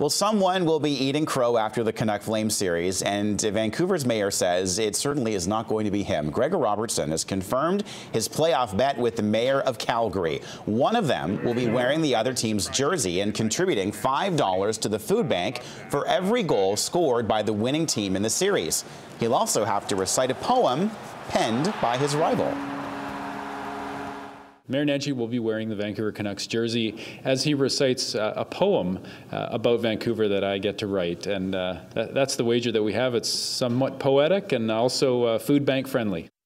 Well, someone will be eating crow after the Canuck Flame series, and Vancouver's mayor says it certainly is not going to be him. Gregor Robertson has confirmed his playoff bet with the mayor of Calgary. One of them will be wearing the other team's jersey and contributing $5 to the food bank for every goal scored by the winning team in the series. He'll also have to recite a poem penned by his rival. Mayor Nenshi will be wearing the Vancouver Canucks jersey as he recites uh, a poem uh, about Vancouver that I get to write. And uh, that, that's the wager that we have. It's somewhat poetic and also uh, food bank friendly.